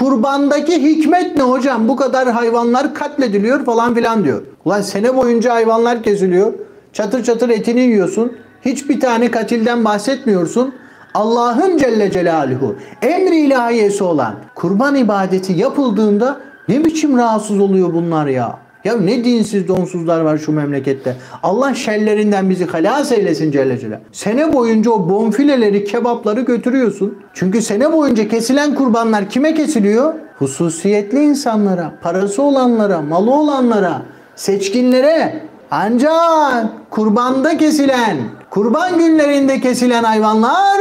Kurbandaki hikmet ne hocam? Bu kadar hayvanlar katlediliyor falan filan diyor. Ulan sene boyunca hayvanlar kesiliyor. Çatır çatır etini yiyorsun. Hiçbir tane katilden bahsetmiyorsun. Allah'ın Celle Celaluhu emri ilahiyesi olan kurban ibadeti yapıldığında ne biçim rahatsız oluyor bunlar ya? Ya ne dinsiz donsuzlar var şu memlekette. Allah şerlerinden bizi halas eylesin Celle Celaluhu. Sene boyunca o bonfileleri, kebapları götürüyorsun. Çünkü sene boyunca kesilen kurbanlar kime kesiliyor? Hususiyetli insanlara, parası olanlara, malı olanlara, seçkinlere. Ancak kurbanda kesilen, kurban günlerinde kesilen hayvanlar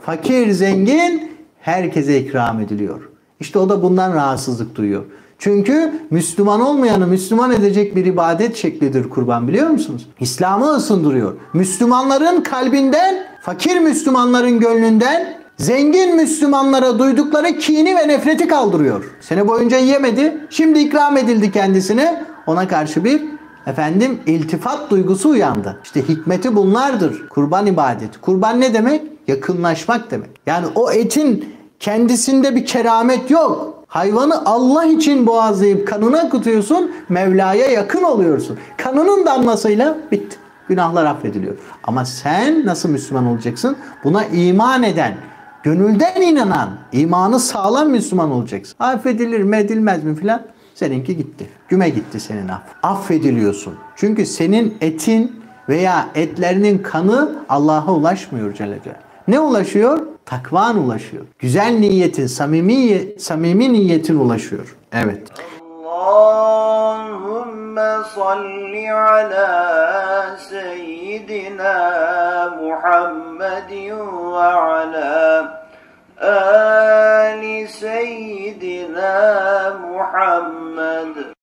fakir, zengin herkese ikram ediliyor. İşte o da bundan rahatsızlık duyuyor. Çünkü Müslüman olmayanı Müslüman edecek bir ibadet şeklidir kurban biliyor musunuz? İslam'ı ısındırıyor. Müslümanların kalbinden, fakir Müslümanların gönlünden zengin Müslümanlara duydukları kini ve nefreti kaldırıyor. Sene boyunca yemedi, şimdi ikram edildi kendisine. Ona karşı bir efendim iltifat duygusu uyandı. İşte hikmeti bunlardır. Kurban ibadeti. Kurban ne demek? Yakınlaşmak demek. Yani o etin kendisinde bir keramet yok. Hayvanı Allah için boğazlayıp kanına akıtıyorsun, Mevla'ya yakın oluyorsun. Kanının damlasıyla bitti. Günahlar affediliyor. Ama sen nasıl Müslüman olacaksın? Buna iman eden, gönülden inanan, imanı sağlam Müslüman olacaksın. Affedilir mi edilmez mi filan? Seninki gitti. Güme gitti senin aff. Affediliyorsun. Çünkü senin etin veya etlerinin kanı Allah'a ulaşmıyor Celle. Ne ulaşıyor? Takvan ulaşıyor. Güzel niyetin, samimi, samimi niyetin ulaşıyor. Evet. Allahümme salli ala seyyidina Muhammedin ve ala ali seyyidina Muhammed.